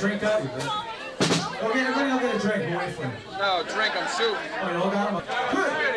Get a drink up? Okay, everybody go get a drink. We'll wait for you. No, drink, I'm shooting. Oh, you all got 'em? Good.